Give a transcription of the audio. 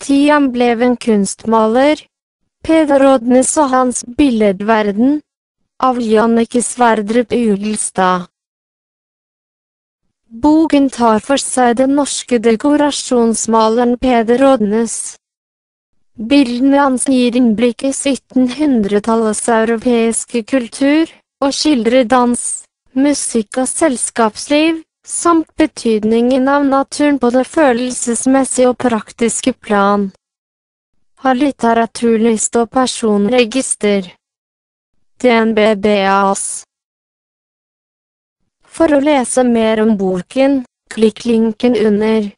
Tiam blev en kunstmaler. Peder Odnes og hans billedverden. Av Jannicke Sverdrup Ugelstad. Boken tar for seg den norske dekorasjonsmaleren Peder Odnes. Bildene hans gir innblikk i 1700-tallets europeiske kultur, og skildrer dans, musikk og selskapsliv, samt betydningen av naturen på det følelsesmessige og praktiske plan. Har litteraturliste og personregister. DNBBAS. For å lese mer om boken, klikk linken under.